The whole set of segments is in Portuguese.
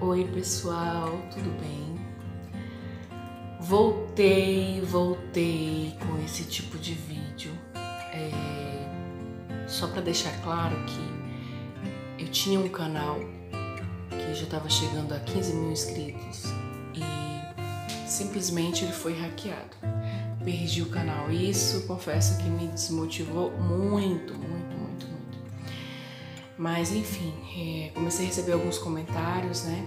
Oi pessoal, tudo bem? Voltei, voltei com esse tipo de vídeo. É... Só para deixar claro que eu tinha um canal que já estava chegando a 15 mil inscritos e simplesmente ele foi hackeado. Perdi o canal. Isso confesso que me desmotivou muito, muito. Mas enfim, é, comecei a receber alguns comentários, né?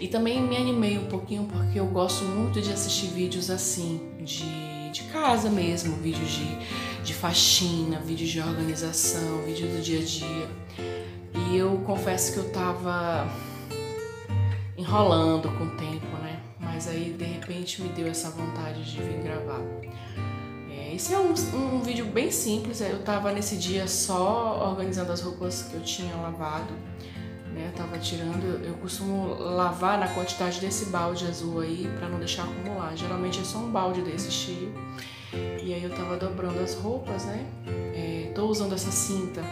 E também me animei um pouquinho porque eu gosto muito de assistir vídeos assim, de, de casa mesmo, vídeos de, de faxina, vídeos de organização, vídeos do dia a dia. E eu confesso que eu tava enrolando com o tempo, né? Mas aí de repente me deu essa vontade de vir gravar. É, esse é um, um vídeo bem simples, eu tava nesse dia só organizando as roupas que eu tinha lavado né? Tava tirando, eu costumo lavar na quantidade desse balde azul aí para não deixar acumular. Geralmente é só um balde desse cheio. E aí eu tava dobrando as roupas, né? É, tô usando essa cinta.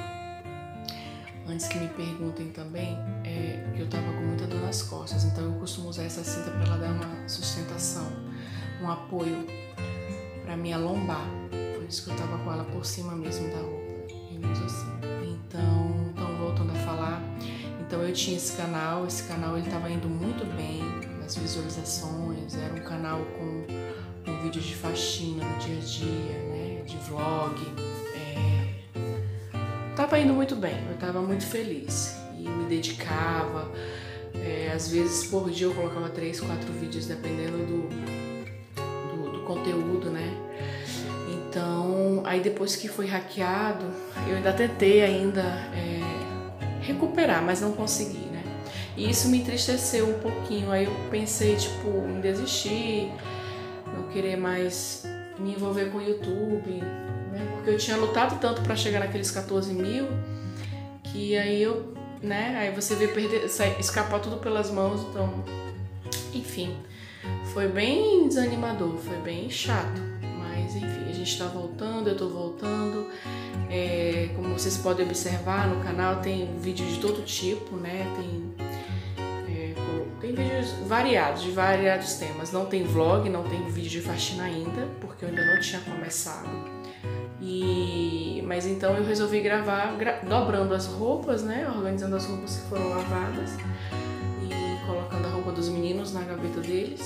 Antes que me perguntem também, é, que eu tava com muita dor nas costas, então eu costumo usar essa cinta para ela dar uma sustentação, um apoio para minha lombar. Por isso que eu tava com ela por cima mesmo da roupa. Eu uso assim. Então, então voltando a falar, então eu tinha esse canal, esse canal ele estava indo muito bem nas visualizações, era um canal com, com vídeos de faxina no dia a dia, né, de vlog. É... Tava indo muito bem, eu estava muito feliz e me dedicava. É, às vezes por dia eu colocava três, quatro vídeos dependendo do, do, do conteúdo, né? Então, aí depois que foi hackeado, eu ainda tentei ainda é, recuperar, mas não consegui, né? E isso me entristeceu um pouquinho. Aí eu pensei, tipo, em desistir, não querer mais me envolver com o YouTube, né? Porque eu tinha lutado tanto para chegar naqueles 14 mil que aí eu, né? Aí você vê perder, escapar tudo pelas mãos, então, enfim, foi bem desanimador, foi bem chato. Mas enfim, a gente tá voltando, eu tô voltando. É, como vocês podem observar no canal, tem vídeos de todo tipo, né? Tem, é, tem vídeos variados, de variados temas. Não tem vlog, não tem vídeo de faxina ainda, porque eu ainda não tinha começado. E, mas então eu resolvi gravar gra, dobrando as roupas, né? Organizando as roupas que foram lavadas meninos na gaveta deles.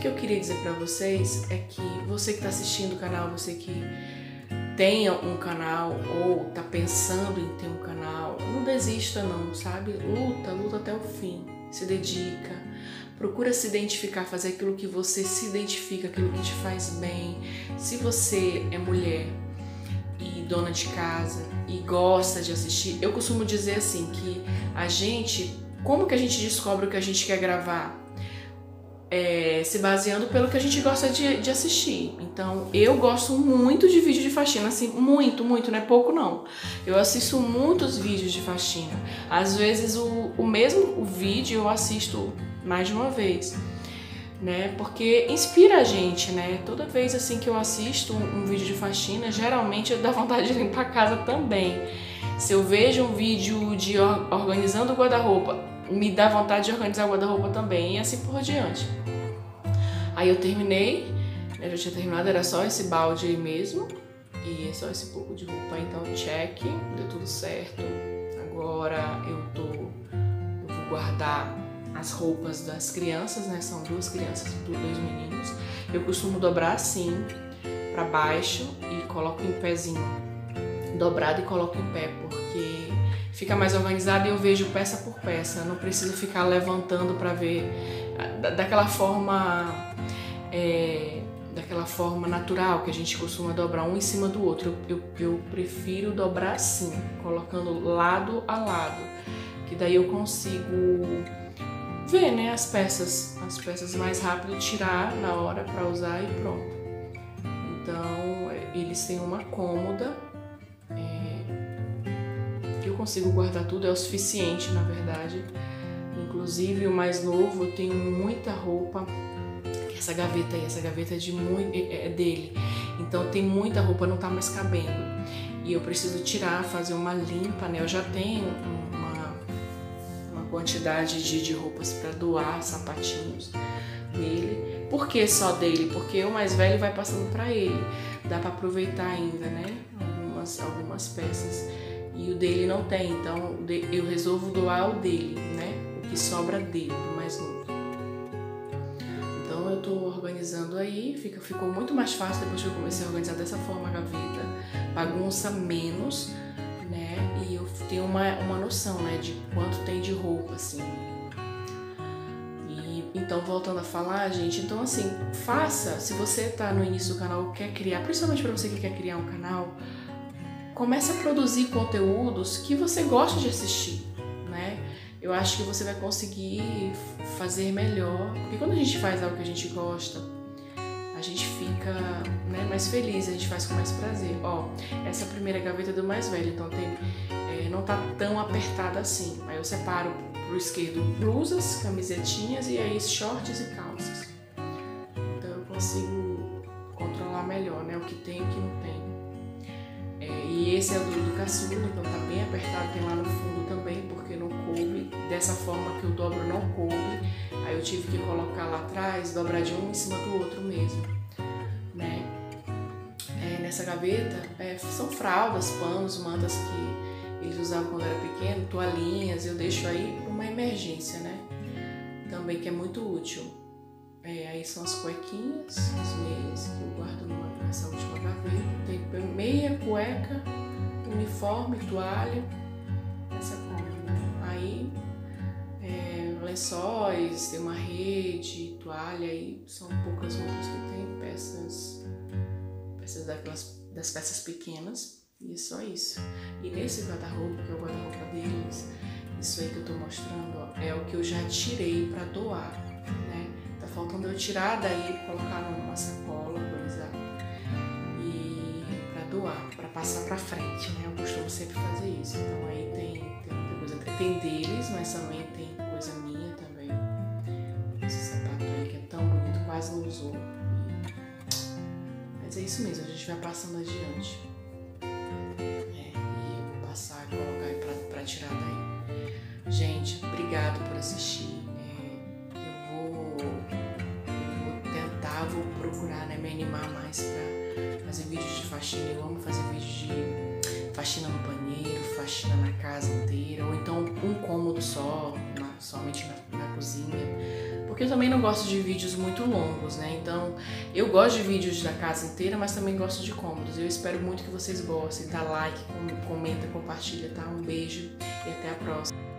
que eu queria dizer para vocês é que você que está assistindo o canal, você que tenha um canal ou está pensando em ter um canal, não desista não, sabe? Luta, luta até o fim, se dedica, procura se identificar, fazer aquilo que você se identifica, aquilo que te faz bem. Se você é mulher e dona de casa e gosta de assistir, eu costumo dizer assim que a gente, como que a gente descobre o que a gente quer gravar? é, se baseando pelo que a gente gosta de, de, assistir. Então, eu gosto muito de vídeo de faxina, assim, muito, muito, não é pouco não. Eu assisto muitos vídeos de faxina. Às vezes o, o mesmo o vídeo eu assisto mais de uma vez, né? Porque inspira a gente, né? Toda vez assim que eu assisto um, vídeo de faxina, geralmente dá vontade de limpar a casa também. Se eu vejo um vídeo de organizando o guarda-roupa, me dá vontade de organizar o guarda-roupa também e assim por diante. Aí eu terminei, eu né, já tinha terminado, era só esse balde aí mesmo e é só esse pouco de roupa. Então, check, deu tudo certo. Agora eu tô, eu vou guardar as roupas das crianças, né? São duas crianças, dois meninos. Eu costumo dobrar assim para baixo e coloco em pezinho dobrado e coloco em pé porque fica mais organizado e eu vejo peça por peça. não preciso ficar levantando para ver daquela forma é, daquela forma natural que a gente costuma dobrar um em cima do outro. Eu, eu, eu prefiro dobrar assim, colocando lado a lado, que daí eu consigo ver né, as peças, as peças mais rápido, tirar na hora para usar e pronto. Então eles têm uma cômoda consigo guardar tudo, é o suficiente na verdade. Inclusive o mais novo, eu tenho muita roupa. Essa gaveta aí, essa gaveta é, de é, é dele. Então tem muita roupa, não tá mais cabendo. e eu preciso tirar, fazer uma limpa, né? Eu já tenho uma quantidade de, de roupas para doar, sapatinhos dele. Por que só dele? Porque o mais velho vai passando para ele. Dá para aproveitar ainda, né? Algumas, algumas peças. E o dele não tem, então eu resolvo doar o dele, né? O que sobra dele, do mais novo. Então eu tô organizando aí, fica, ficou muito mais fácil depois que eu comecei a organizar dessa forma a gaveta. Bagunça menos, né? E tenho uma, uma noção, né? De quanto tem de roupa, assim. Então, voltando a falar, gente, então assim, faça, se você tá no início do canal, quer criar, principalmente para você que quer criar um canal, comece a produzir conteúdos que você gosta de assistir, né? Eu acho que você vai conseguir fazer melhor, porque quando a gente faz algo que a gente gosta, a gente fica né, mais feliz, a gente faz com mais prazer. Ó, essa primeira gaveta é do mais velho, então tem, é, não tá tão apertada assim. Aí eu separo pro esquerdo blusas, camisetinhas e aí shorts e calças. Então eu consigo controlar melhor, né? O que tem e o que não tem. É, e esse é o do, do então tá bem apertado, tem lá no fundo também, porque não coube. Dessa forma que o dobro não coube, eu tive que colocar lá atrás, dobrar de um em cima do outro mesmo, né? É, nessa gaveta é, são fraldas, panos, mantas que eles usavam quando era pequeno, toalhinhas, eu deixo aí para uma emergência, né? Também que é muito útil. É, aí são as cuequinhas, as meias, que eu guardo nessa última gaveta. Tem meia, cueca, uniforme, toalha, essa cômoda. Né? Aí é, lençóis, tem uma rede, toalha, aí são poucas roupas que tem, peças, peças daquelas, das peças pequenas. E é só isso. E nesse guarda-roupa, que é o guarda-roupa deles, isso aí que eu tô mostrando, ó, é o que eu já tirei para doar, né? Tá faltando eu tirar daí, colocar numa sacola, organizar e para doar, para passar para frente, né? Eu costumo sempre fazer isso. Então aí tem, tem muita coisa, tem deles, mas também quase não usou. Mas é isso mesmo, a gente vai passando adiante. tirar daí. Gente, obrigado por assistir. É, eu, vou, eu vou tentar, vou procurar né, me animar mais para fazer vídeos de faxina. Eu amo fazer vídeos de faxina no banheiro, faxina na casa inteira, ou então um cômodo só, somente na, na cozinha porque eu também não gosto de vídeos muito longos, né? Então, eu gosto de vídeos da casa inteira, mas também gosto de cômodos. Eu espero muito que vocês gostem. Dá like, comenta, compartilha, tá? Um beijo e até a próxima.